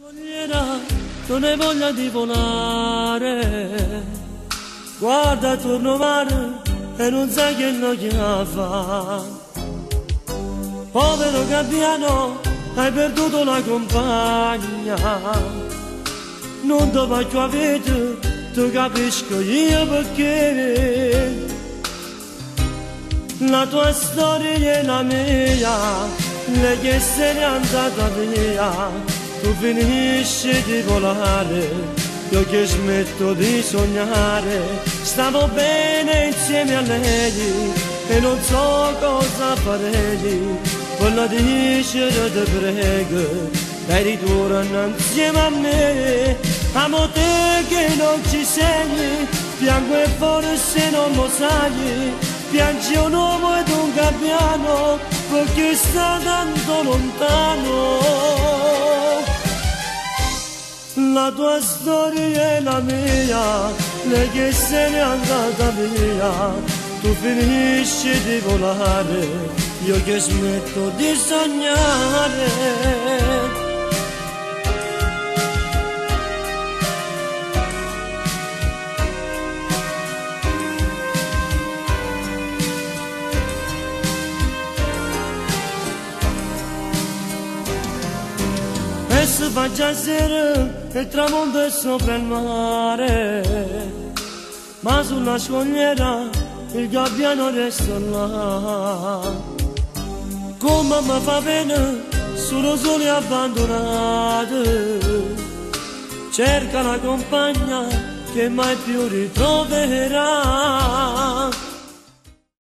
Sognerà, non hai voglia di volare, guarda attorno mare e non sai che noia fa. Povero gabbiano, hai perduto la compagna, non ti voglio avere, tu capisco io perché. La tua storia è la mia, lei che se n'è andata via tu finisci di volare, io che smetto di sognare, stavo bene insieme a lei e non so cosa farei, quella dicere te prego, dai ritorno insieme a me, amo te che non ci sei, piango e forse non lo sai, piangi un uomo ed un gabbiano, perché sta tanto lontano. Storia è la mia, lei che se n'è andata via, tu finisci di volare, io che smetto di sognare. Si fa già sera e è sopra il mare. Ma sulla scogliera il gabbiano resta là. Come mi fa pena sono soli abbandonati cerca la compagna che mai più ritroverà